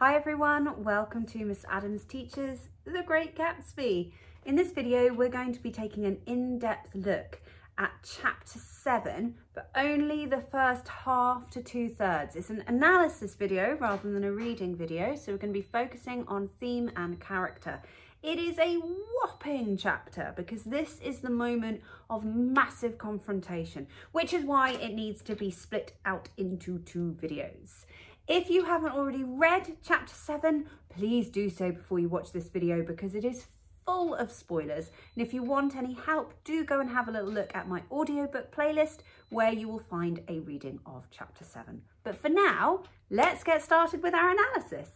Hi everyone, welcome to Miss Adams Teaches The Great Gatsby. In this video, we're going to be taking an in-depth look at chapter seven, but only the first half to two thirds. It's an analysis video rather than a reading video, so we're going to be focusing on theme and character. It is a whopping chapter because this is the moment of massive confrontation, which is why it needs to be split out into two videos. If you haven't already read chapter 7, please do so before you watch this video because it is full of spoilers. And if you want any help, do go and have a little look at my audiobook playlist where you will find a reading of chapter 7. But for now, let's get started with our analysis.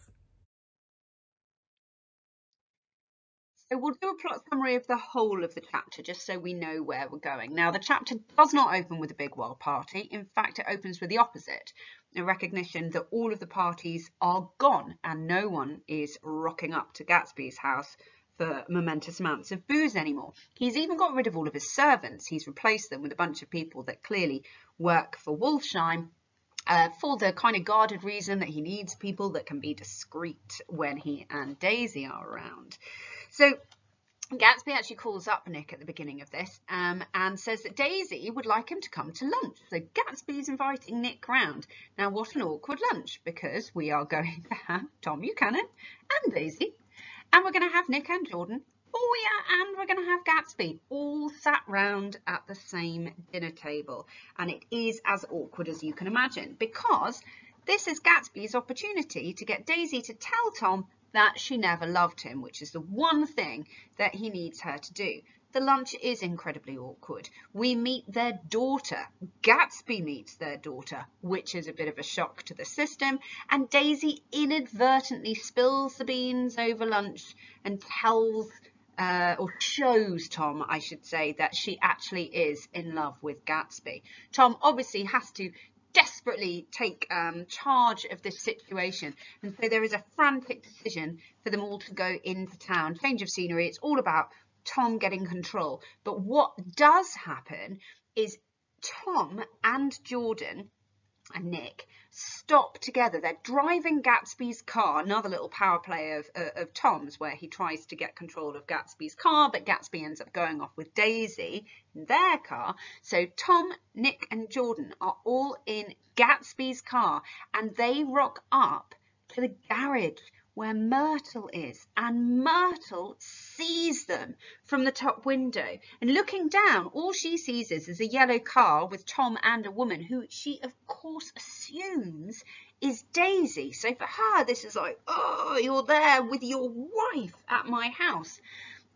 So we'll do a plot summary of the whole of the chapter just so we know where we're going. Now the chapter does not open with a big wild party. In fact, it opens with the opposite, a recognition that all of the parties are gone and no one is rocking up to Gatsby's house for momentous amounts of booze anymore. He's even got rid of all of his servants. He's replaced them with a bunch of people that clearly work for Wolfsheim uh, for the kind of guarded reason that he needs people that can be discreet when he and Daisy are around. So Gatsby actually calls up Nick at the beginning of this um, and says that Daisy would like him to come to lunch. So Gatsby's inviting Nick round. Now, what an awkward lunch because we are going to have Tom Buchanan and Daisy, and we're going to have Nick and Jordan. Oh yeah, and we're going to have Gatsby all sat round at the same dinner table. And it is as awkward as you can imagine because this is Gatsby's opportunity to get Daisy to tell Tom that she never loved him, which is the one thing that he needs her to do. The lunch is incredibly awkward. We meet their daughter. Gatsby meets their daughter, which is a bit of a shock to the system. And Daisy inadvertently spills the beans over lunch and tells uh, or shows Tom, I should say, that she actually is in love with Gatsby. Tom obviously has to desperately take um, charge of this situation. And so there is a frantic decision for them all to go into town. Change of scenery. It's all about Tom getting control. But what does happen is Tom and Jordan and Nick stop together. They're driving Gatsby's car, another little power play of, uh, of Tom's where he tries to get control of Gatsby's car, but Gatsby ends up going off with Daisy in their car. So Tom, Nick and Jordan are all in Gatsby's car and they rock up to the garage where Myrtle is, and Myrtle sees them from the top window. And looking down, all she sees is, is a yellow car with Tom and a woman who she, of course, assumes is Daisy. So for her, this is like, oh, you're there with your wife at my house.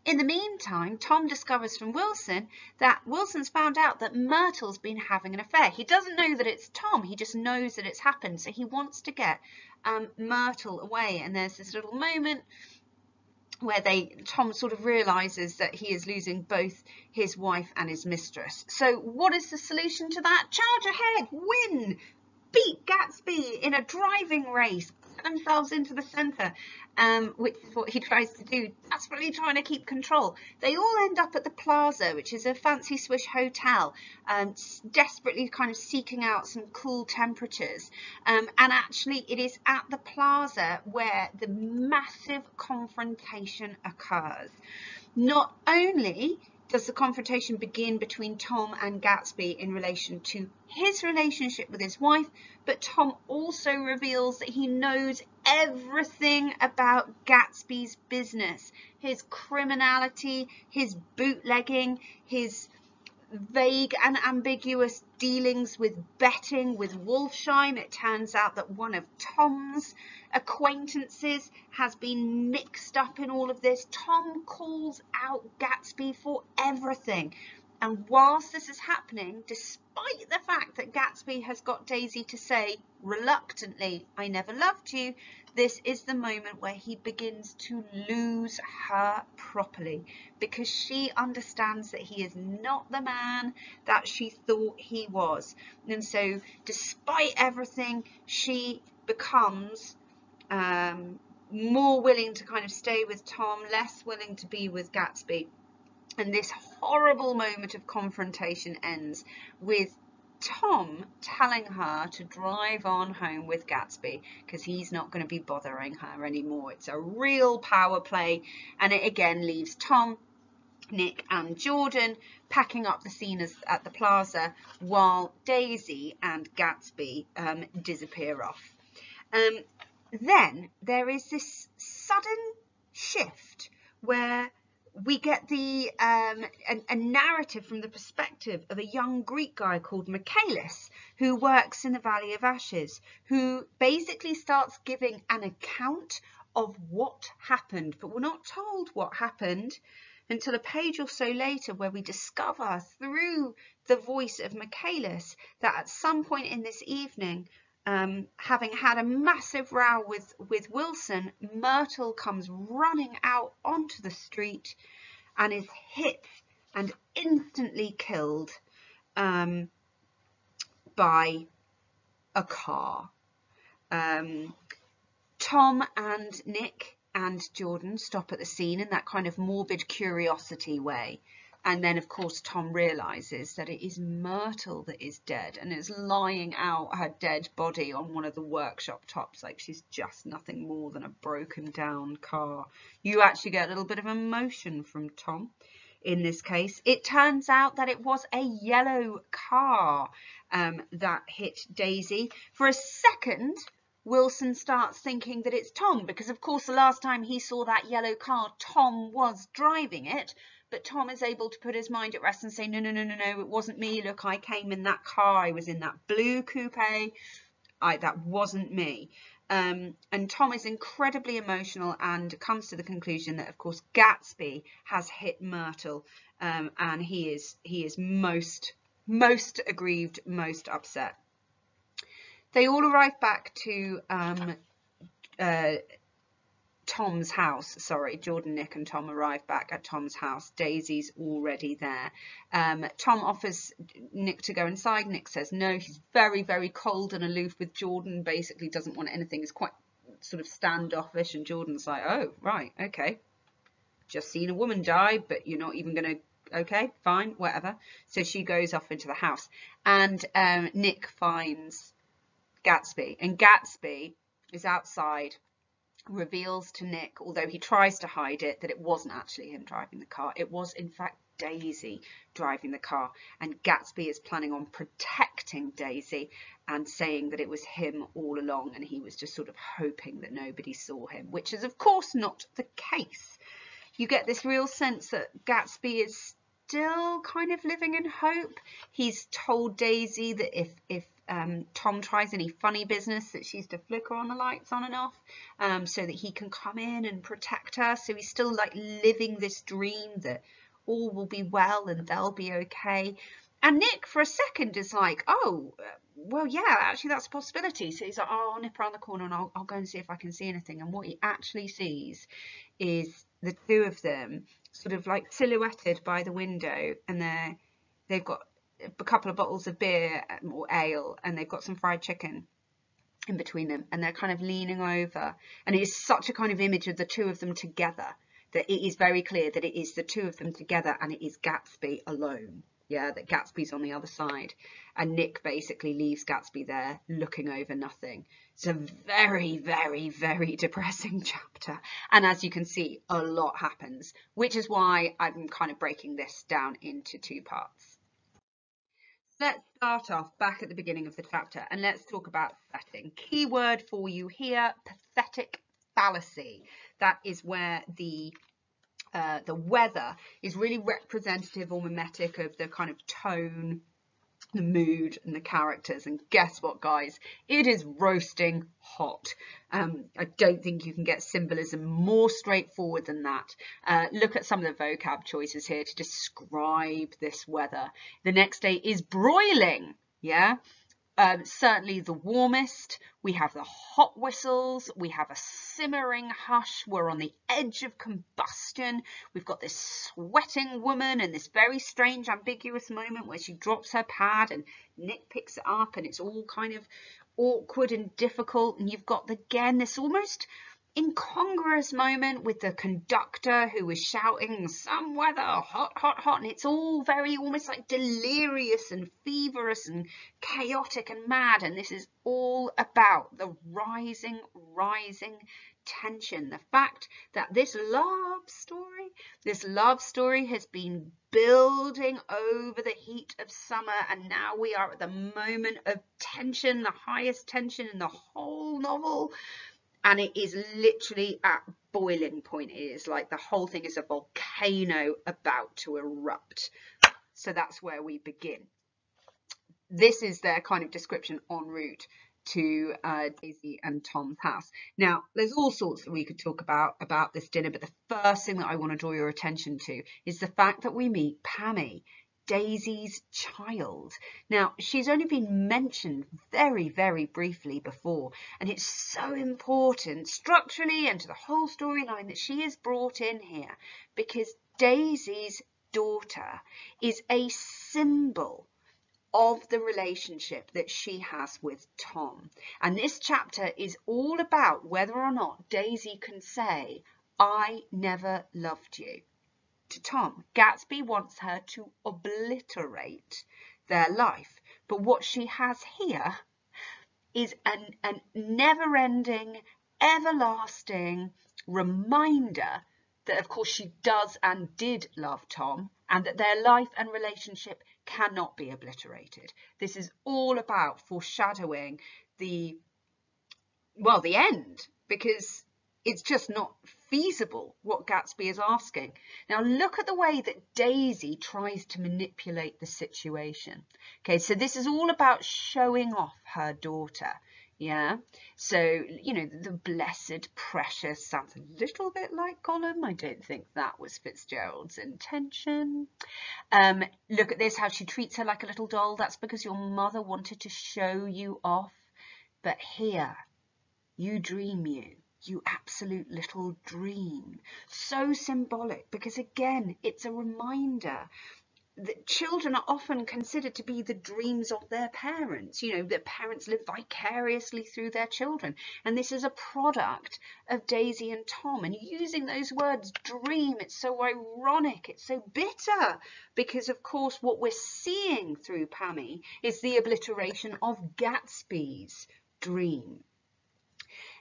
In the meantime, Tom discovers from Wilson that Wilson's found out that Myrtle's been having an affair. He doesn't know that it's Tom, he just knows that it's happened. So he wants to get um, Myrtle away. And there's this little moment where they Tom sort of realizes that he is losing both his wife and his mistress. So what is the solution to that? Charge ahead, win, beat Gatsby in a driving race, themselves into the centre, um, which is what he tries to do, desperately trying to keep control. They all end up at the Plaza, which is a fancy Swiss hotel, um, desperately kind of seeking out some cool temperatures. Um, and actually, it is at the Plaza where the massive confrontation occurs. Not only does the confrontation begin between Tom and Gatsby in relation to his relationship with his wife, but Tom also reveals that he knows everything about Gatsby's business, his criminality, his bootlegging, his vague and ambiguous dealings with betting with Wolfsheim. It turns out that one of Tom's acquaintances has been mixed up in all of this. Tom calls out Gatsby for everything. And whilst this is happening, despite the fact that Gatsby has got Daisy to say reluctantly, I never loved you, this is the moment where he begins to lose her properly because she understands that he is not the man that she thought he was. And so, despite everything, she becomes um, more willing to kind of stay with Tom, less willing to be with Gatsby. And this horrible moment of confrontation ends with Tom telling her to drive on home with Gatsby because he's not going to be bothering her anymore. It's a real power play, and it again leaves Tom, Nick, and Jordan packing up the scene at the plaza while Daisy and Gatsby um, disappear off. Um, then there is this sudden shift where we get the um, a, a, narrative from the perspective of a young Greek guy called Michaelis, who works in the Valley of Ashes, who basically starts giving an account of what happened, but we're not told what happened until a page or so later where we discover through the voice of Michaelis that at some point in this evening um, having had a massive row with, with Wilson, Myrtle comes running out onto the street and is hit and instantly killed um, by a car. Um, Tom and Nick and Jordan stop at the scene in that kind of morbid curiosity way. And then, of course, Tom realizes that it is Myrtle that is dead and is lying out her dead body on one of the workshop tops like she's just nothing more than a broken down car. You actually get a little bit of emotion from Tom in this case. It turns out that it was a yellow car um, that hit Daisy. For a second, Wilson starts thinking that it's Tom because, of course, the last time he saw that yellow car, Tom was driving it. But Tom is able to put his mind at rest and say, no, no, no, no, no, it wasn't me. Look, I came in that car. I was in that blue coupe. I, that wasn't me. Um, and Tom is incredibly emotional and comes to the conclusion that, of course, Gatsby has hit Myrtle, um, and he is he is most most aggrieved, most upset. They all arrive back to um, uh, Tom's house. Sorry, Jordan, Nick, and Tom arrive back at Tom's house. Daisy's already there. Um, Tom offers Nick to go inside. Nick says no. He's very, very cold and aloof with Jordan. Basically, doesn't want anything. He's quite sort of standoffish. And Jordan's like, oh, right, okay. Just seen a woman die, but you're not even going to okay, fine, whatever. So she goes off into the house and um, Nick finds Gatsby and Gatsby is outside reveals to Nick, although he tries to hide it, that it wasn't actually him driving the car. It was, in fact, Daisy driving the car. And Gatsby is planning on protecting Daisy and saying that it was him all along and he was just sort of hoping that nobody saw him, which is, of course, not the case. You get this real sense that Gatsby is still kind of living in hope. He's told Daisy that if, if um, Tom tries any funny business that she's to flicker on the lights on and off um, so that he can come in and protect her. So he's still like living this dream that all will be well and they'll be okay. And Nick, for a second, is like, oh, well, yeah, actually, that's a possibility. So he's like, oh, I'll nip around the corner and I'll, I'll go and see if I can see anything. And what he actually sees is the two of them sort of like silhouetted by the window and they're, they've got a couple of bottles of beer um, or ale and they've got some fried chicken in between them and they're kind of leaning over. And it is such a kind of image of the two of them together that it is very clear that it is the two of them together and it is Gatsby alone. Yeah that Gatsby's on the other side. And Nick basically leaves Gatsby there looking over nothing. It's a very very very depressing chapter. And as you can see a lot happens which is why I'm kind of breaking this down into two parts Let's start off back at the beginning of the chapter and let's talk about setting. Key word for you here, pathetic fallacy. That is where the uh, the weather is really representative or mimetic of the kind of tone the mood and the characters. And guess what, guys? It is roasting hot. Um, I don't think you can get symbolism more straightforward than that. Uh, look at some of the vocab choices here to describe this weather. The next day is broiling. Yeah, um, certainly the warmest. We have the hot whistles. We have a simmering hush. We're on the edge of combustion. We've got this sweating woman and this very strange ambiguous moment where she drops her pad and Nick picks it up and it's all kind of awkward and difficult. And you've got again this almost incongruous moment with the conductor who was shouting some weather hot hot hot and it's all very almost like delirious and feverish and chaotic and mad and this is all about the rising rising tension. The fact that this love story this love story has been building over the heat of summer and now we are at the moment of tension the highest tension in the whole novel and it is literally at boiling point. It is like the whole thing is a volcano about to erupt. So that's where we begin. This is their kind of description en route to uh, Daisy and Tom's house. Now, there's all sorts that we could talk about about this dinner, but the first thing that I want to draw your attention to is the fact that we meet Pammy. Daisy's child. Now, she's only been mentioned very, very briefly before, and it's so important structurally and to the whole storyline that she is brought in here because Daisy's daughter is a symbol of the relationship that she has with Tom. And this chapter is all about whether or not Daisy can say, I never loved you to Tom. Gatsby wants her to obliterate their life. But what she has here is an, an never ending, everlasting reminder that, of course, she does and did love Tom and that their life and relationship cannot be obliterated. This is all about foreshadowing the, well, the end because it's just not feasible what Gatsby is asking. Now look at the way that Daisy tries to manipulate the situation. Okay, so this is all about showing off her daughter. Yeah, so, you know, the blessed precious sounds a little bit like Gollum. I don't think that was Fitzgerald's intention. Um, look at this, how she treats her like a little doll. That's because your mother wanted to show you off. But here, you dream you you absolute little dream. So symbolic because again, it's a reminder that children are often considered to be the dreams of their parents. You know, that parents live vicariously through their children. And this is a product of Daisy and Tom. And using those words, dream, it's so ironic, it's so bitter. Because, of course, what we're seeing through Pammy is the obliteration of Gatsby's dream.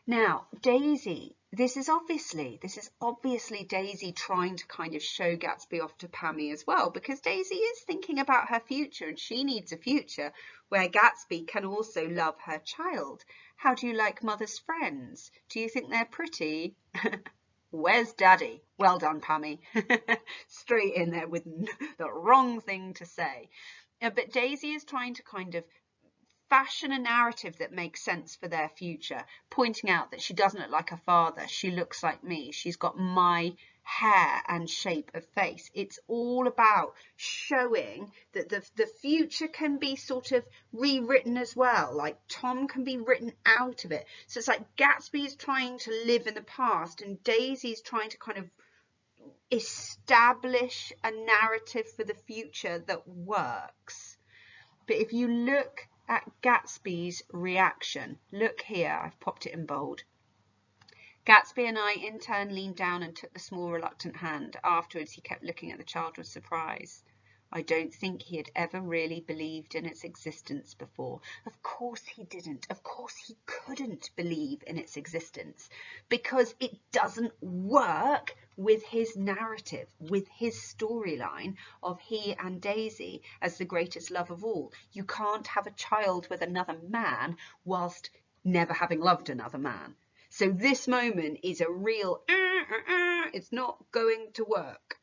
Now, Daisy, this is obviously, this is obviously Daisy trying to kind of show Gatsby off to Pammy as well, because Daisy is thinking about her future and she needs a future where Gatsby can also love her child. How do you like mother's friends? Do you think they're pretty? Where's daddy? Well done, Pammy. Straight in there with the wrong thing to say. Uh, but Daisy is trying to kind of fashion a narrative that makes sense for their future, pointing out that she doesn't look like her father, she looks like me, she's got my hair and shape of face. It's all about showing that the, the future can be sort of rewritten as well, like Tom can be written out of it. So it's like Gatsby is trying to live in the past and Daisy is trying to kind of establish a narrative for the future that works. But if you look at Gatsby's reaction. Look here, I've popped it in bold. Gatsby and I in turn leaned down and took the small reluctant hand. Afterwards he kept looking at the child with surprise. I don't think he had ever really believed in its existence before. Of course he didn't. Of course he couldn't believe in its existence because it doesn't work with his narrative, with his storyline of he and Daisy as the greatest love of all. You can't have a child with another man whilst never having loved another man. So this moment is a real, uh, uh, uh, it's not going to work.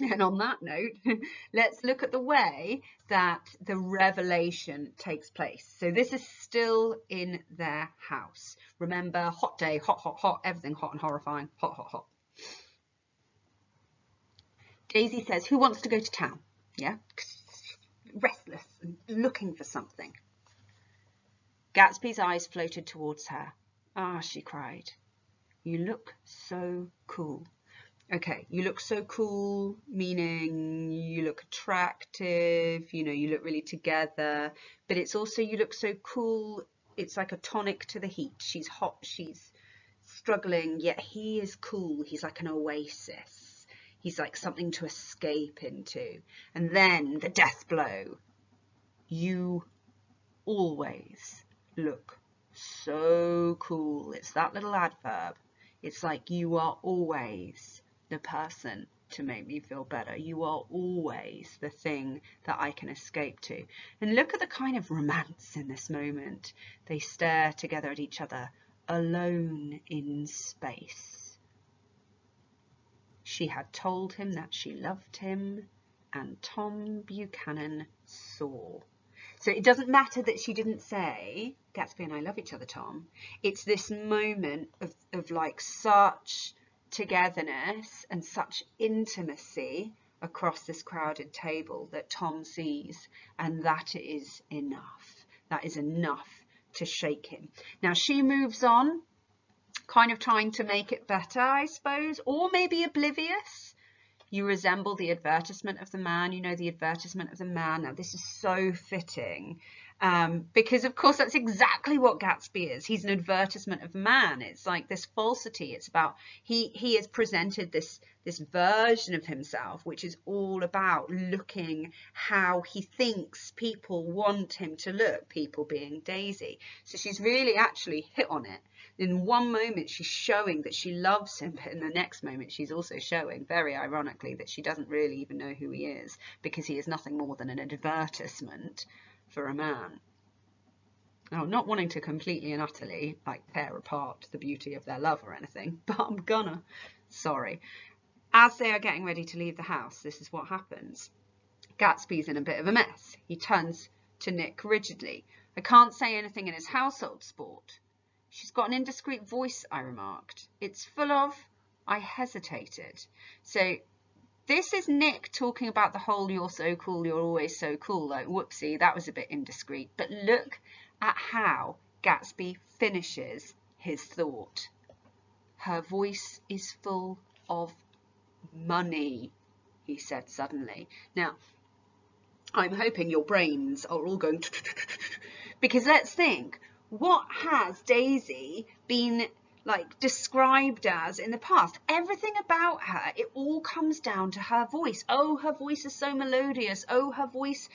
And on that note, let's look at the way that the revelation takes place. So this is still in their house. Remember, hot day, hot, hot, hot, everything hot and horrifying, hot, hot, hot. Daisy says, who wants to go to town? Yeah, restless and looking for something. Gatsby's eyes floated towards her. Ah, she cried, you look so cool. Okay, you look so cool, meaning you look attractive, you know, you look really together, but it's also you look so cool, it's like a tonic to the heat. She's hot, she's struggling, yet he is cool. He's like an oasis. He's like something to escape into. And then the death blow. You always look so cool. It's that little adverb. It's like you are always the person to make me feel better. You are always the thing that I can escape to. And look at the kind of romance in this moment. They stare together at each other, alone in space. She had told him that she loved him, and Tom Buchanan saw. So it doesn't matter that she didn't say, Gatsby and I love each other, Tom. It's this moment of, of like such togetherness and such intimacy across this crowded table that Tom sees, and that is enough. That is enough to shake him. Now she moves on, kind of trying to make it better, I suppose, or maybe oblivious. You resemble the advertisement of the man, you know, the advertisement of the man. Now, this is so fitting um, because of course that's exactly what Gatsby is. He's an advertisement of man. It's like this falsity. It's about he he has presented this this version of himself, which is all about looking how he thinks people want him to look. People being Daisy. So she's really actually hit on it. In one moment she's showing that she loves him, but in the next moment she's also showing, very ironically, that she doesn't really even know who he is because he is nothing more than an advertisement for a man. Now, not wanting to completely and utterly like tear apart the beauty of their love or anything, but I'm gonna. Sorry. As they are getting ready to leave the house, this is what happens. Gatsby's in a bit of a mess. He turns to Nick rigidly. I can't say anything in his household sport. She's got an indiscreet voice, I remarked. It's full of... I hesitated. So this is Nick talking about the whole you're so cool, you're always so cool. Like, whoopsie, that was a bit indiscreet. But look at how Gatsby finishes his thought. Her voice is full of money, he said suddenly. Now, I'm hoping your brains are all going because let's think, what has Daisy been like described as in the past. Everything about her, it all comes down to her voice. Oh, her voice is so melodious. Oh, her voice,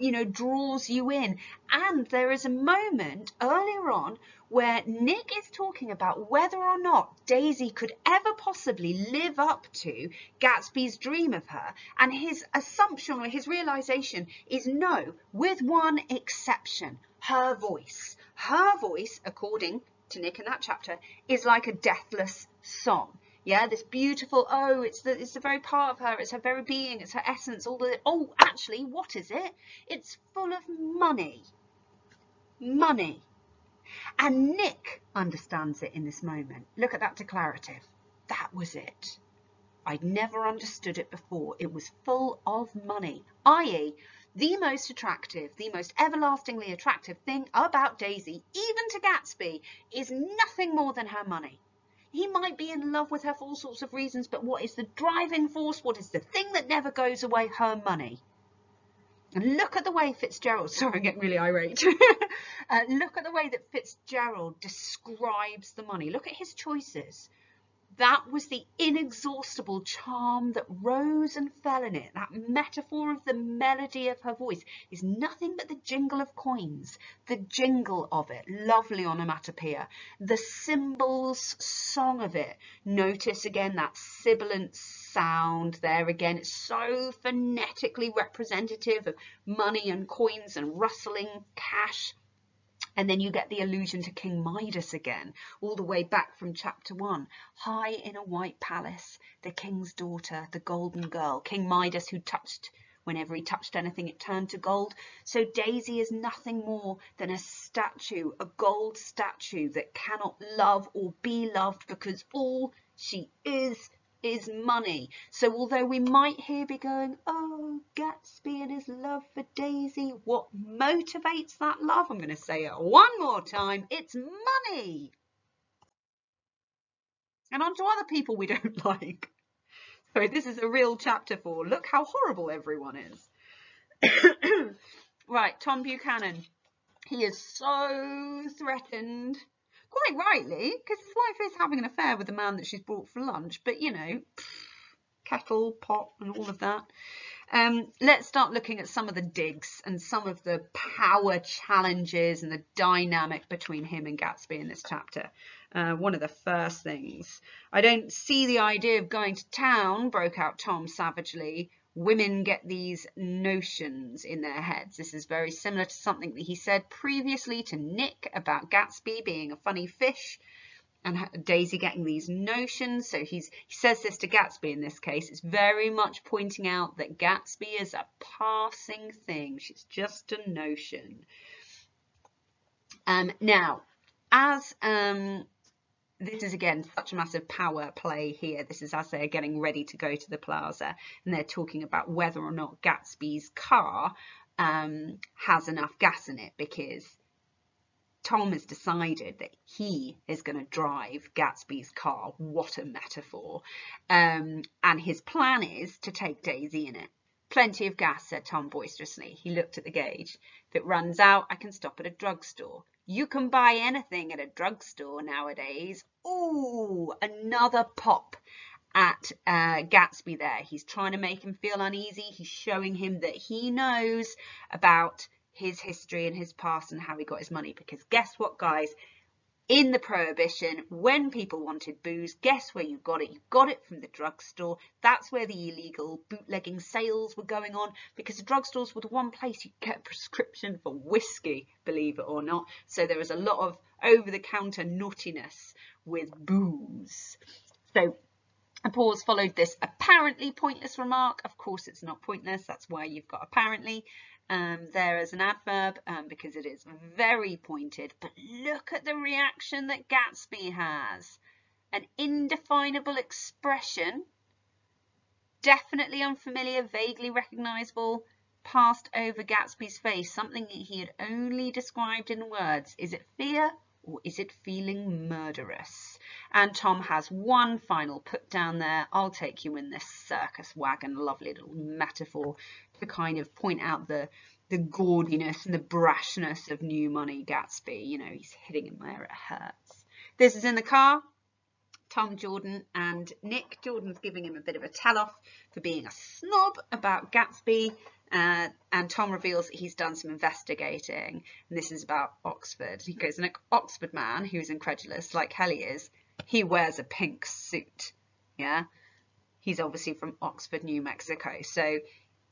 you know, draws you in. And there is a moment earlier on where Nick is talking about whether or not Daisy could ever possibly live up to Gatsby's dream of her. And his assumption or his realization is no, with one exception, her voice. Her voice, according to Nick in that chapter is like a deathless song. Yeah, this beautiful, oh, it's the, it's the very part of her, it's her very being, it's her essence, all the, oh, actually, what is it? It's full of money. Money. And Nick understands it in this moment. Look at that declarative. That was it. I'd never understood it before. It was full of money, i.e., the most attractive, the most everlastingly attractive thing about Daisy, even to Gatsby, is nothing more than her money. He might be in love with her for all sorts of reasons, but what is the driving force? What is the thing that never goes away? Her money. And look at the way Fitzgerald, sorry, I'm getting really irate. uh, look at the way that Fitzgerald describes the money. Look at his choices. That was the inexhaustible charm that rose and fell in it. That metaphor of the melody of her voice is nothing but the jingle of coins, the jingle of it, lovely onomatopoeia, the cymbals song of it. Notice again that sibilant sound there again. It's so phonetically representative of money and coins and rustling cash. And then you get the allusion to King Midas again, all the way back from chapter one. High in a white palace, the king's daughter, the golden girl, King Midas who touched, whenever he touched anything, it turned to gold. So Daisy is nothing more than a statue, a gold statue that cannot love or be loved because all she is is money. So although we might here be going, oh, Gatsby and his love for Daisy, what motivates that love? I'm going to say it one more time. It's money. And on to other people we don't like. So this is a real chapter for look how horrible everyone is. right, Tom Buchanan. He is so threatened quite rightly, because his wife is having an affair with the man that she's brought for lunch. But you know, kettle, pot, and all of that. Um, let's start looking at some of the digs and some of the power challenges and the dynamic between him and Gatsby in this chapter. Uh, one of the first things. I don't see the idea of going to town, broke out Tom savagely. Women get these notions in their heads. This is very similar to something that he said previously to Nick about Gatsby being a funny fish and Daisy getting these notions. So he's he says this to Gatsby in this case. It's very much pointing out that Gatsby is a passing thing. She's just a notion. Um, now, as um, this is again such a massive power play here. This is as they're getting ready to go to the plaza and they're talking about whether or not Gatsby's car um, has enough gas in it because Tom has decided that he is going to drive Gatsby's car. What a metaphor. Um, and his plan is to take Daisy in it. Plenty of gas, said Tom boisterously. He looked at the gauge. If it runs out, I can stop at a drugstore. You can buy anything at a drugstore nowadays. Ooh, another pop at uh, Gatsby there. He's trying to make him feel uneasy. He's showing him that he knows about his history and his past and how he got his money. Because guess what, guys? In the Prohibition, when people wanted booze, guess where you got it? You got it from the drugstore. That's where the illegal bootlegging sales were going on because the drugstores were the one place you get a prescription for whiskey, believe it or not. So there was a lot of over-the-counter naughtiness with booze. So a pause followed this apparently pointless remark. Of course, it's not pointless. That's why you've got apparently um, there as an adverb um, because it is very pointed. But look at the reaction that Gatsby has. An indefinable expression, definitely unfamiliar, vaguely recognisable, passed over Gatsby's face, something that he had only described in words. Is it fear or is it feeling murderous? And Tom has one final put down there. I'll take you in this circus wagon. Lovely little metaphor to kind of point out the the gaudiness and the brashness of new money Gatsby. You know, he's hitting him where it hurts. This is in the car. Tom Jordan and Nick. Jordan's giving him a bit of a tell-off for being a snob about Gatsby. Uh, and Tom reveals that he's done some investigating. And this is about Oxford. He goes, an Oxford man who's incredulous, like Helly is, he wears a pink suit. Yeah. He's obviously from Oxford, New Mexico. So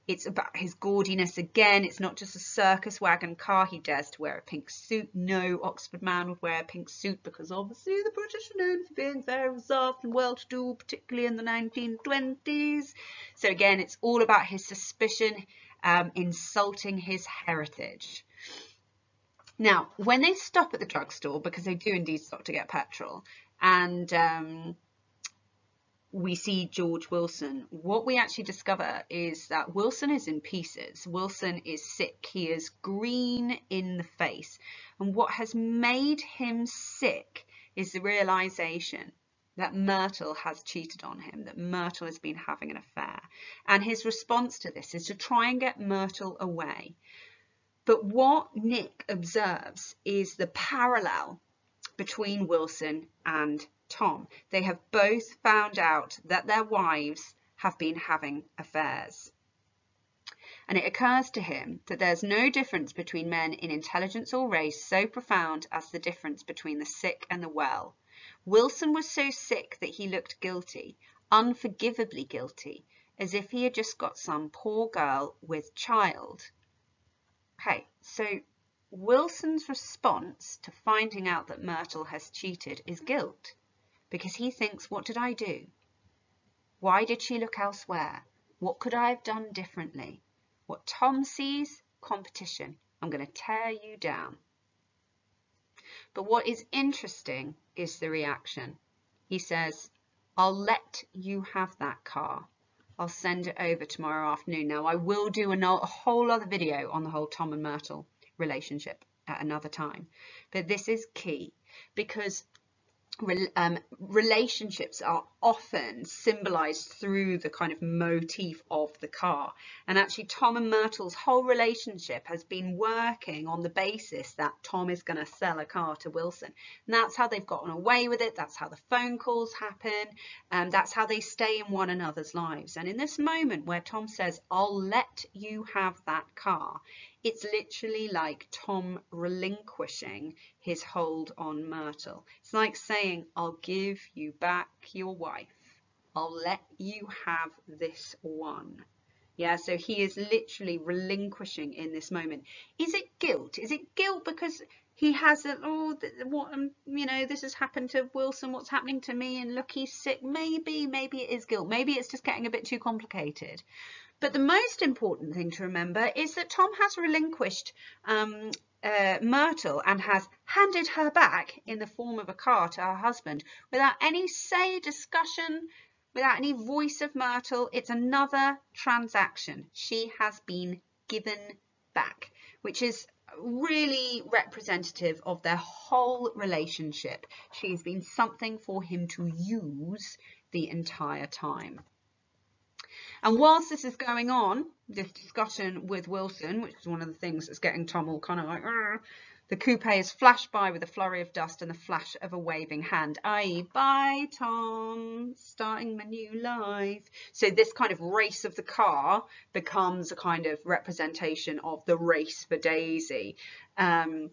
it's about his gaudiness again. It's not just a circus wagon car. He dares to wear a pink suit. No Oxford man would wear a pink suit because obviously the British are known for being very reserved and well-to-do, particularly in the 1920s. So again, it's all about his suspicion, um, insulting his heritage. Now, when they stop at the drugstore, because they do indeed stop to get petrol, and um, we see George Wilson, what we actually discover is that Wilson is in pieces. Wilson is sick. He is green in the face. And what has made him sick is the realization that Myrtle has cheated on him, that Myrtle has been having an affair. And his response to this is to try and get Myrtle away. But what Nick observes is the parallel between Wilson and Tom. They have both found out that their wives have been having affairs. And it occurs to him that there's no difference between men in intelligence or race so profound as the difference between the sick and the well. Wilson was so sick that he looked guilty, unforgivably guilty, as if he had just got some poor girl with child. Okay, so Wilson's response to finding out that Myrtle has cheated is guilt because he thinks, what did I do? Why did she look elsewhere? What could I have done differently? What Tom sees, competition. I'm going to tear you down. But what is interesting is the reaction. He says, I'll let you have that car. I'll send it over tomorrow afternoon. Now, I will do a, whole other video on the whole Tom and Myrtle relationship at another time. But this is key because um, relationships are often symbolized through the kind of motif of the car. And actually, Tom and Myrtle's whole relationship has been working on the basis that Tom is going to sell a car to Wilson. And that's how they've gotten away with it. That's how the phone calls happen. And that's how they stay in one another's lives. And in this moment where Tom says, I'll let you have that car, it's literally like Tom relinquishing his hold on Myrtle. It's like saying, I'll give you back your wife. I'll let you have this one. Yeah, so he is literally relinquishing in this moment. Is it guilt? Is it guilt because he has a, oh, what, um, you know, this has happened to Wilson, what's happening to me, and look, he's sick. Maybe, maybe it is guilt. Maybe it's just getting a bit too complicated. But the most important thing to remember is that Tom has relinquished um, uh, Myrtle and has handed her back in the form of a car to her husband without any say, discussion, without any voice of Myrtle. It's another transaction. She has been given back, which is really representative of their whole relationship. She's been something for him to use the entire time. And whilst this is going on, this discussion with Wilson, which is one of the things that's getting Tom all kind of like! The coupe is flashed by with a flurry of dust and the flash of a waving hand, i.e. bye Tom, starting my new life. So this kind of race of the car becomes a kind of representation of the race for Daisy. Um,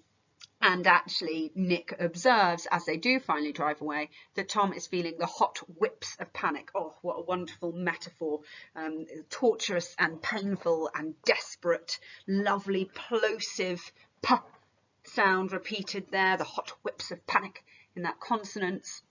and actually, Nick observes as they do finally drive away that Tom is feeling the hot whips of panic. Oh, what a wonderful metaphor. Um, torturous and painful and desperate, lovely, plosive sound repeated there, the hot whips of panic in that consonance.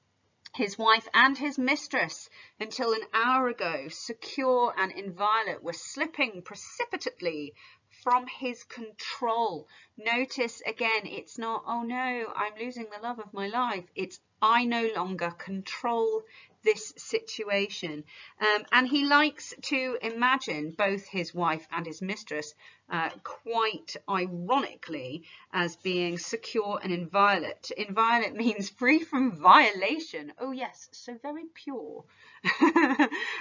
His wife and his mistress, until an hour ago, secure and inviolate, were slipping precipitately from his control. Notice again, it's not, oh no, I'm losing the love of my life. It's I no longer control this situation. Um, and he likes to imagine both his wife and his mistress uh, quite ironically as being secure and inviolate. Inviolate means free from violation. Oh yes, so very pure.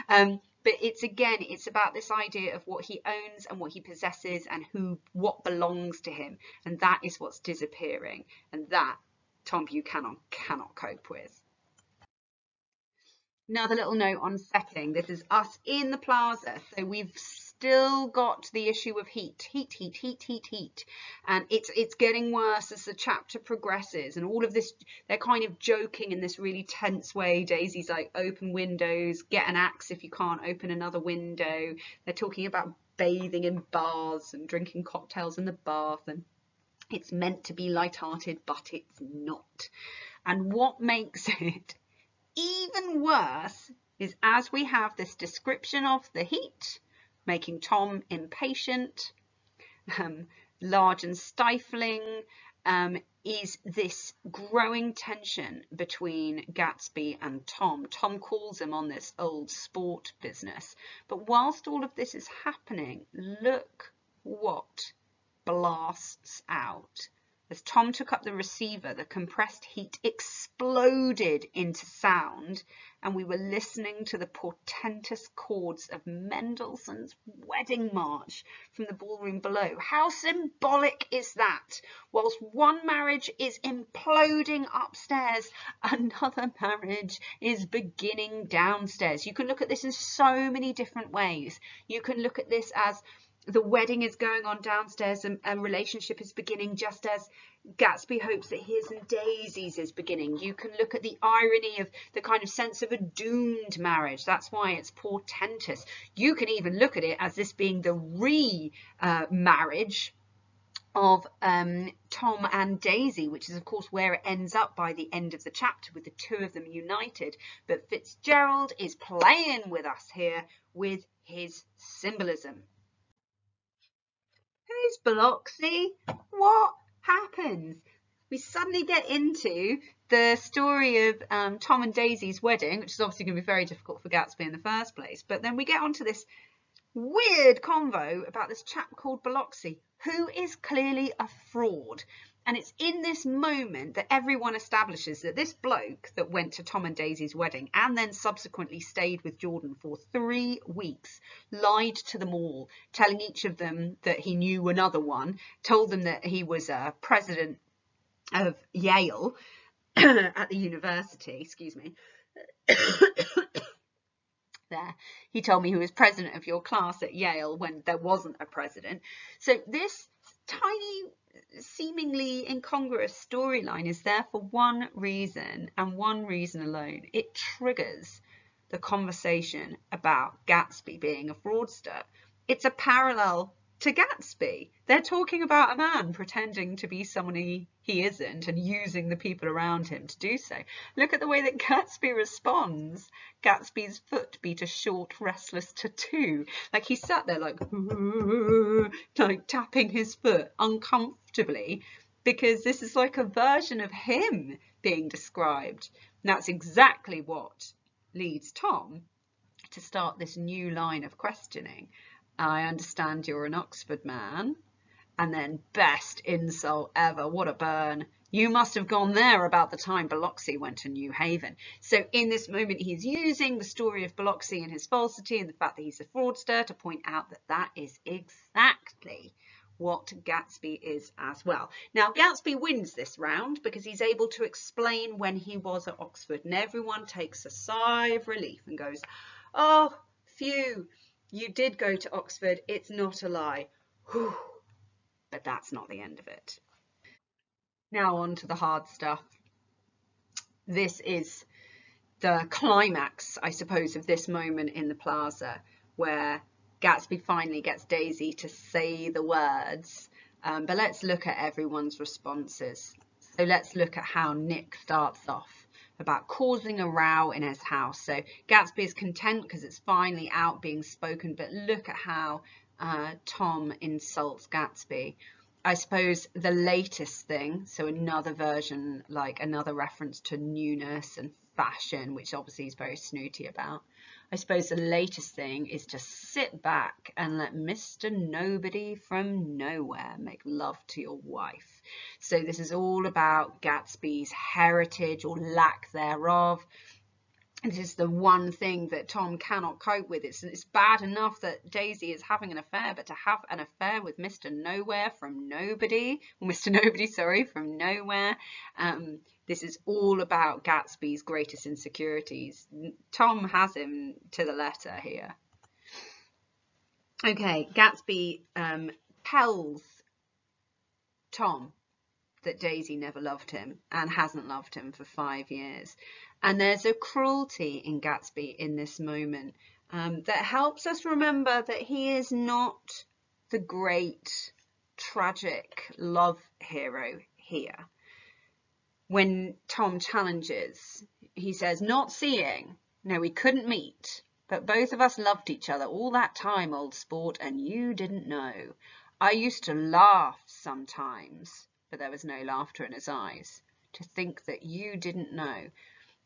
um, but it's again it's about this idea of what he owns and what he possesses and who what belongs to him and that is what's disappearing and that Tom Buchanan cannot cope with. Another little note on setting. This is us in the plaza. So we've still got the issue of heat, heat, heat, heat, heat, heat. And it's it's getting worse as the chapter progresses and all of this, they're kind of joking in this really tense way. Daisy's like, open windows, get an axe if you can't open another window. They're talking about bathing in bars and drinking cocktails in the bath and it's meant to be light-hearted, but it's not. And what makes it even worse is as we have this description of the heat, making Tom impatient, um, large and stifling, um, is this growing tension between Gatsby and Tom. Tom calls him on this old sport business. But whilst all of this is happening, look what blasts out. As Tom took up the receiver, the compressed heat exploded into sound, and we were listening to the portentous chords of Mendelssohn's Wedding March from the ballroom below. How symbolic is that? Whilst one marriage is imploding upstairs, another marriage is beginning downstairs. You can look at this in so many different ways. You can look at this as the wedding is going on downstairs and, and relationship is beginning just as Gatsby hopes that his and Daisy's is beginning. You can look at the irony of the kind of sense of a doomed marriage. That's why it's portentous. You can even look at it as this being the re-marriage uh, of um, Tom and Daisy, which is of course where it ends up by the end of the chapter with the two of them united. But Fitzgerald is playing with us here with his symbolism. Who's Biloxi? What happens? We suddenly get into the story of um, Tom and Daisy's wedding, which is obviously going to be very difficult for Gatsby in the first place. But then we get onto this weird convo about this chap called Biloxi, who is clearly a fraud. And it's in this moment that everyone establishes that this bloke that went to Tom and Daisy's wedding and then subsequently stayed with Jordan for three weeks lied to them all, telling each of them that he knew another one, told them that he was a president of Yale at the university, excuse me. There. He told me he was president of your class at Yale when there wasn't a president. So this tiny, seemingly incongruous storyline is there for one reason and one reason alone. It triggers the conversation about Gatsby being a fraudster. It's a parallel to Gatsby. They're talking about a man pretending to be someone he, he isn't and using the people around him to do so. Look at the way that Gatsby responds. Gatsby's foot beat a short, restless tattoo. Like he sat there like, like tapping his foot uncomfortably because this is like a version of him being described. And that's exactly what leads Tom to start this new line of questioning. I understand you're an Oxford man. And then best insult ever. What a burn. You must have gone there about the time Biloxi went to New Haven. So in this moment, he's using the story of Biloxi and his falsity and the fact that he's a fraudster to point out that that is exactly what Gatsby is as well. Now, Gatsby wins this round because he's able to explain when he was at Oxford and everyone takes a sigh of relief and goes, oh, phew, you did go to Oxford, it's not a lie. Whew. But that's not the end of it. Now on to the hard stuff. This is the climax, I suppose, of this moment in the plaza where Gatsby finally gets Daisy to say the words. Um, but let's look at everyone's responses. So let's look at how Nick starts off about causing a row in his house. So Gatsby is content because it's finally out being spoken, but look at how uh, Tom insults Gatsby. I suppose the latest thing, so another version, like another reference to newness and fashion, which obviously he's very snooty about. I suppose the latest thing is to sit back and let Mr. Nobody from nowhere make love to your wife. So this is all about Gatsby's heritage or lack thereof. This is the one thing that Tom cannot cope with. It's, it's bad enough that Daisy is having an affair, but to have an affair with Mr. Nowhere from nobody, Mr. Nobody, sorry, from nowhere, um, this is all about Gatsby's greatest insecurities. Tom has him to the letter here. Okay, Gatsby um, tells Tom that Daisy never loved him and hasn't loved him for five years. And there's a cruelty in Gatsby in this moment um, that helps us remember that he is not the great tragic love hero here when Tom challenges, he says, not seeing. No, we couldn't meet, but both of us loved each other all that time, old sport, and you didn't know. I used to laugh sometimes, but there was no laughter in his eyes. To think that you didn't know.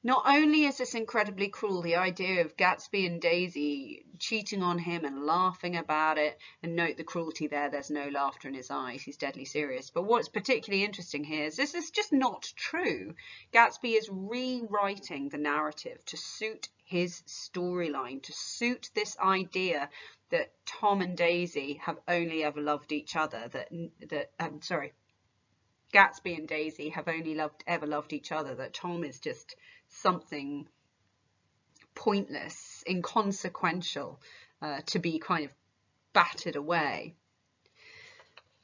Not only is this incredibly cruel, the idea of Gatsby and Daisy cheating on him and laughing about it, and note the cruelty there, there's no laughter in his eyes, he's deadly serious. But what's particularly interesting here is this is just not true. Gatsby is rewriting the narrative to suit his storyline, to suit this idea that Tom and Daisy have only ever loved each other, that, that um, sorry, Gatsby and Daisy have only loved ever loved each other, that Tom is just something pointless, inconsequential, uh, to be kind of battered away.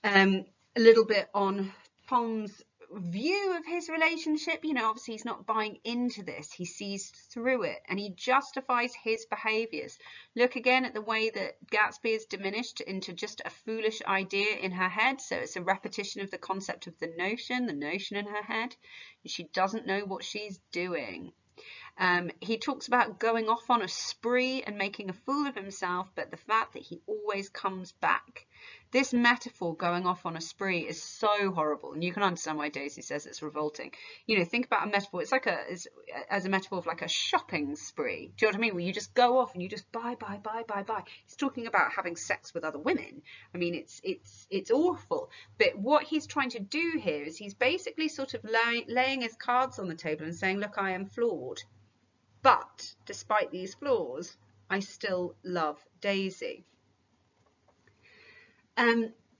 Um, a little bit on Tom's view of his relationship, you know, obviously he's not buying into this. He sees through it and he justifies his behaviours. Look again at the way that Gatsby is diminished into just a foolish idea in her head. So it's a repetition of the concept of the notion, the notion in her head. And She doesn't know what she's doing. Um, he talks about going off on a spree and making a fool of himself, but the fact that he always comes back. This metaphor going off on a spree is so horrible, and you can understand why Daisy says it's revolting. You know, think about a metaphor. It's like a it's, as a metaphor of like a shopping spree. Do you know what I mean? Where you just go off and you just buy, buy, buy, buy, buy. He's talking about having sex with other women. I mean, it's it's it's awful. But what he's trying to do here is he's basically sort of lay, laying his cards on the table and saying, look, I am flawed. But despite these flaws, I still love Daisy. Um,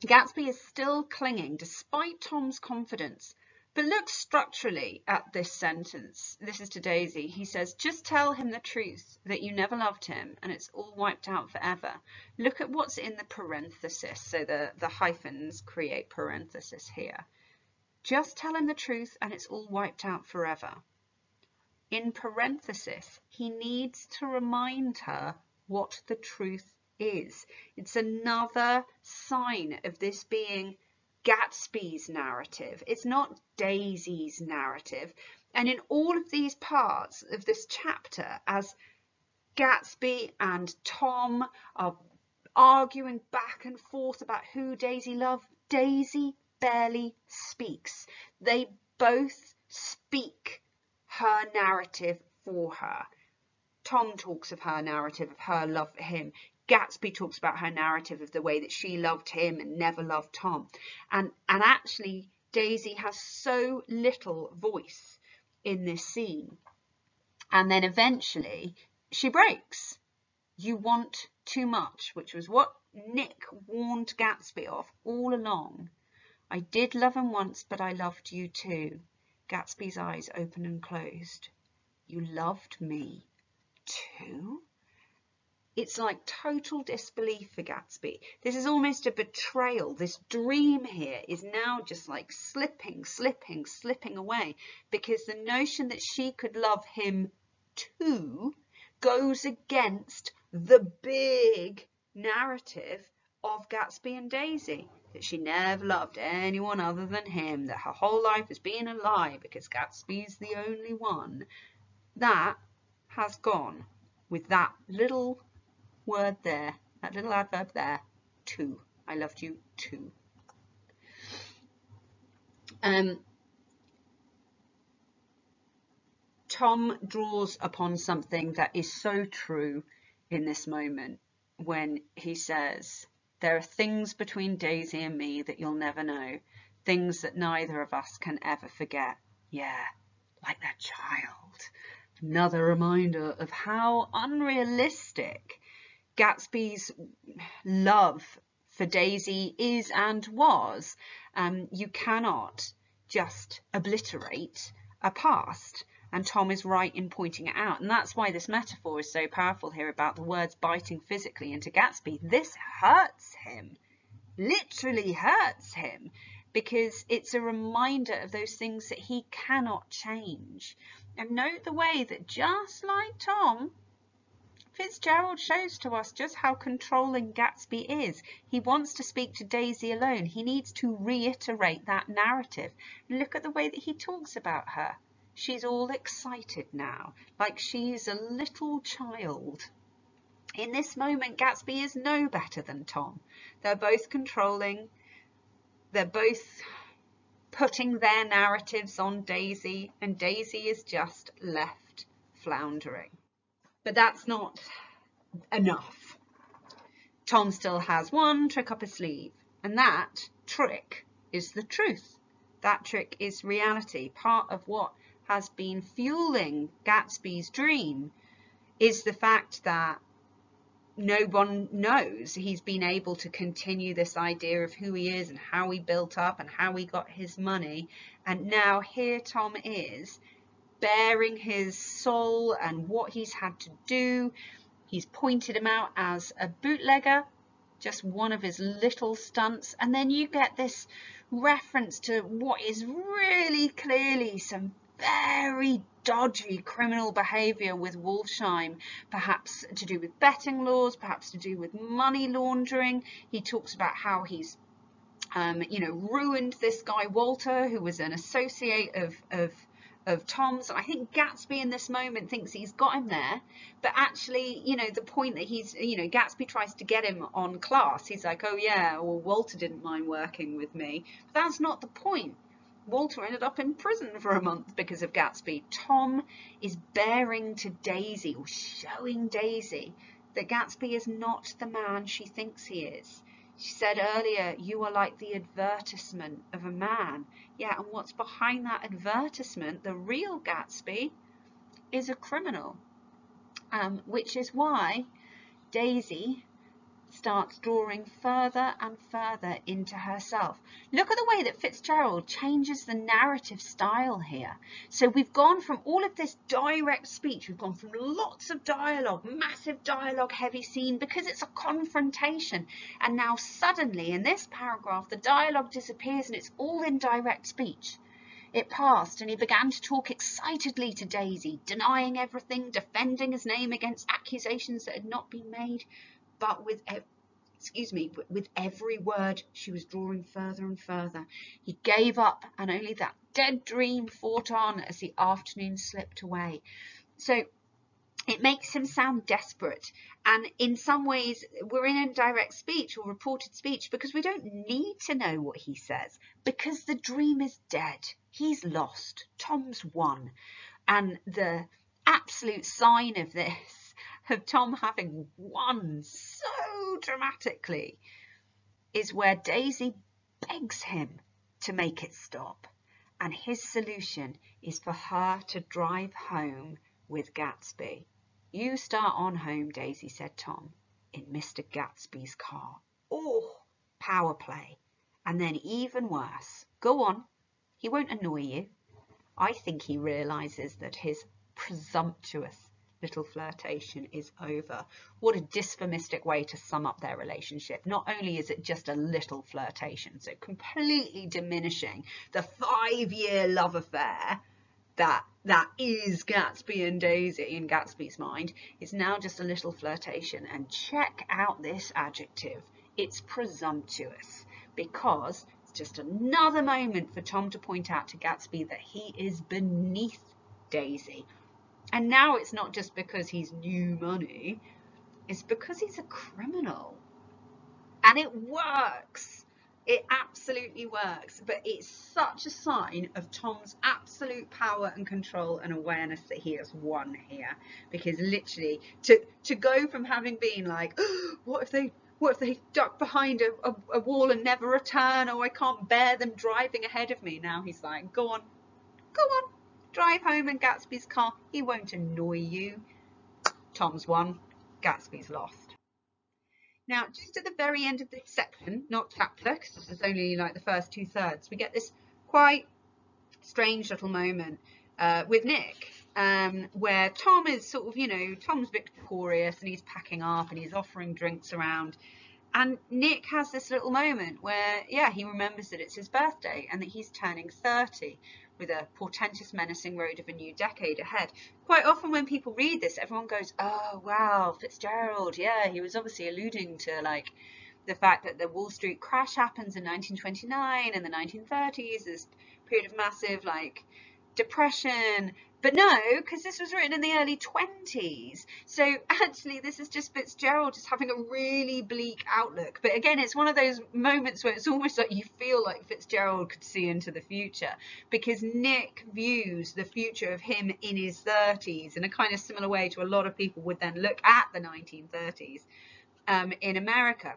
Gatsby is still clinging despite Tom's confidence. But look structurally at this sentence. This is to Daisy. He says, just tell him the truth, that you never loved him and it's all wiped out forever. Look at what's in the parenthesis. So the, the hyphens create parenthesis here. Just tell him the truth and it's all wiped out forever. In parenthesis, he needs to remind her what the truth is. It's another sign of this being Gatsby's narrative. It's not Daisy's narrative. And in all of these parts of this chapter, as Gatsby and Tom are arguing back and forth about who Daisy loved, Daisy barely speaks. They both speak her narrative for her. Tom talks of her narrative of her love for him. Gatsby talks about her narrative of the way that she loved him and never loved Tom. And, and actually, Daisy has so little voice in this scene. And then eventually she breaks. You want too much, which was what Nick warned Gatsby of all along. I did love him once, but I loved you too. Gatsby's eyes opened and closed. You loved me too? It's like total disbelief for Gatsby. This is almost a betrayal. This dream here is now just like slipping, slipping, slipping away because the notion that she could love him too goes against the big narrative of Gatsby and Daisy that she never loved anyone other than him, that her whole life has been a lie because Gatsby's the only one. That has gone with that little word there, that little adverb there, too. I loved you too. Um, Tom draws upon something that is so true in this moment when he says, there are things between Daisy and me that you'll never know, things that neither of us can ever forget. Yeah, like that child. Another reminder of how unrealistic Gatsby's love for Daisy is and was. Um, you cannot just obliterate a past. And Tom is right in pointing it out. And that's why this metaphor is so powerful here about the words biting physically into Gatsby. This hurts him, literally hurts him, because it's a reminder of those things that he cannot change. And note the way that just like Tom, Fitzgerald shows to us just how controlling Gatsby is. He wants to speak to Daisy alone. He needs to reiterate that narrative. Look at the way that he talks about her. She's all excited now, like she's a little child. In this moment, Gatsby is no better than Tom. They're both controlling. They're both putting their narratives on Daisy, and Daisy is just left floundering. But that's not enough. Tom still has one trick up his sleeve, and that trick is the truth. That trick is reality, part of what has been fueling Gatsby's dream is the fact that no one knows he's been able to continue this idea of who he is and how he built up and how he got his money. And now here Tom is baring his soul and what he's had to do. He's pointed him out as a bootlegger, just one of his little stunts. And then you get this reference to what is really clearly some very dodgy criminal behaviour with Wolfshiem, perhaps to do with betting laws, perhaps to do with money laundering. He talks about how he's um, you know, ruined this guy Walter, who was an associate of, of of Tom's. And I think Gatsby in this moment thinks he's got him there, but actually, you know, the point that he's, you know, Gatsby tries to get him on class. He's like, oh yeah, well, Walter didn't mind working with me. But that's not the point. Walter ended up in prison for a month because of Gatsby. Tom is baring to Daisy or showing Daisy that Gatsby is not the man she thinks he is. She said earlier, you are like the advertisement of a man. Yeah, and what's behind that advertisement, the real Gatsby, is a criminal. Um, which is why Daisy starts drawing further and further into herself. Look at the way that Fitzgerald changes the narrative style here. So we've gone from all of this direct speech, we've gone from lots of dialogue, massive dialogue heavy scene because it's a confrontation. And now suddenly in this paragraph, the dialogue disappears and it's all in direct speech. It passed, and he began to talk excitedly to Daisy, denying everything, defending his name against accusations that had not been made, but with excuse me, but with every word she was drawing further and further. He gave up, and only that dead dream fought on as the afternoon slipped away. So it makes him sound desperate. And in some ways, we're in indirect speech or reported speech because we don't need to know what he says because the dream is dead. He's lost. Tom's won. And the absolute sign of this, of Tom having won so dramatically, is where Daisy begs him to make it stop. And his solution is for her to drive home with Gatsby. You start on home, Daisy, said Tom, in Mr. Gatsby's car. Oh, power play. And then even worse. Go on. He won't annoy you. I think he realises that his presumptuous little flirtation is over. What a dysphemistic way to sum up their relationship. Not only is it just a little flirtation, so completely diminishing the five-year love affair that that is Gatsby and Daisy in Gatsby's mind is now just a little flirtation. And check out this adjective. It's presumptuous because it's just another moment for Tom to point out to Gatsby that he is beneath Daisy. And now it's not just because he's new money, it's because he's a criminal. And it works. It absolutely works, but it's such a sign of Tom's absolute power and control and awareness that he has won here. Because literally, to to go from having been like, oh, what if they what if they duck behind a, a, a, wall and never return? Oh, I can't bear them driving ahead of me. Now he's like, go on, go on, drive home in Gatsby's car. He won't annoy you. Tom's won, Gatsby's lost. Now, just at the very end of this section, not chapter, because this is only like the first two thirds, we get this quite strange little moment uh, with Nick, um, where Tom is sort of, you know, Tom's victorious and he's packing up and he's offering drinks around. And Nick has this little moment where, yeah, he remembers that it's his birthday and that he's turning 30 with a portentous, menacing road of a new decade ahead. Quite often, when people read this, everyone goes, "Oh, wow, Fitzgerald, yeah, he was obviously alluding to like." The fact that the Wall Street crash happens in 1929 and the 1930s, this period of massive like depression but no, because this was written in the early 20s. So actually, this is just Fitzgerald just having a really bleak outlook. But again, it's one of those moments where it's almost like you feel like Fitzgerald could see into the future because Nick views the future of him in his 30s in a kind of similar way to a lot of people would then look at the 1930s um, in America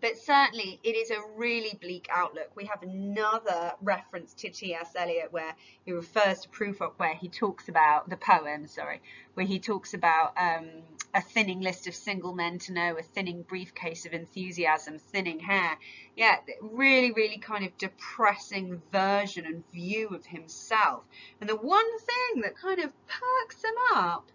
but certainly it is a really bleak outlook. We have another reference to T.S. Eliot where he refers to Prufrock, where he talks about the poem, sorry, where he talks about um, a thinning list of single men to know, a thinning briefcase of enthusiasm, thinning hair. Yeah, really, really kind of depressing version and view of himself. And the one thing that kind of perks him up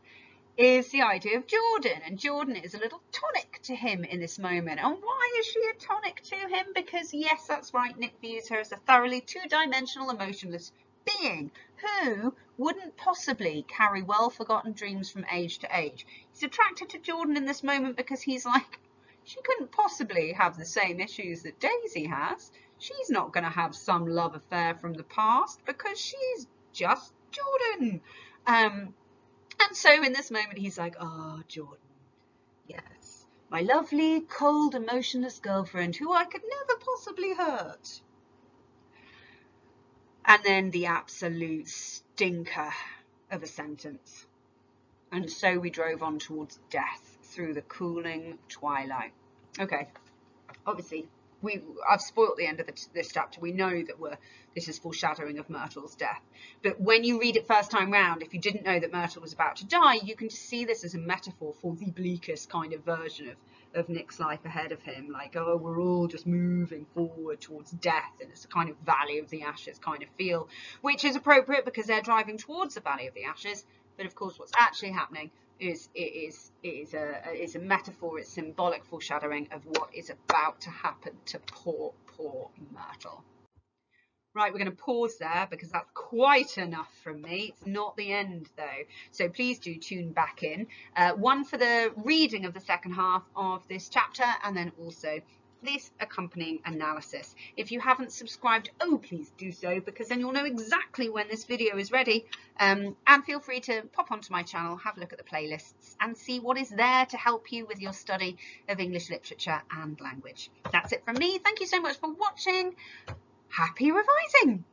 is the idea of Jordan. And Jordan is a little tonic to him in this moment. And why is she a tonic to him? Because, yes, that's right, Nick views her as a thoroughly two dimensional, emotionless being who wouldn't possibly carry well forgotten dreams from age to age. He's attracted to Jordan in this moment because he's like, she couldn't possibly have the same issues that Daisy has. She's not going to have some love affair from the past because she's just Jordan. Um, and so in this moment, he's like, oh, Jordan, yes, my lovely, cold, emotionless girlfriend who I could never possibly hurt. And then the absolute stinker of a sentence. And so we drove on towards death through the cooling twilight. Okay, obviously we I've spoilt the end of the, this chapter. We know that we're this is foreshadowing of Myrtle's death. But when you read it first time round, if you didn't know that Myrtle was about to die, you can see this as a metaphor for the bleakest kind of version of of Nick's life ahead of him. Like, oh, we're all just moving forward towards death, and it's a kind of Valley of the Ashes kind of feel, which is appropriate because they're driving towards the Valley of the Ashes. But of course, what's actually happening is it is it is a is a metaphor, it's symbolic foreshadowing of what is about to happen to poor poor Myrtle. Right, we're going to pause there because that's quite enough from me. It's not the end though, so please do tune back in. Uh, one for the reading of the second half of this chapter, and then also this accompanying analysis. If you haven't subscribed, oh, please do so because then you'll know exactly when this video is ready. Um, and feel free to pop onto my channel, have a look at the playlists and see what is there to help you with your study of English literature and language. That's it from me. Thank you so much for watching. Happy revising!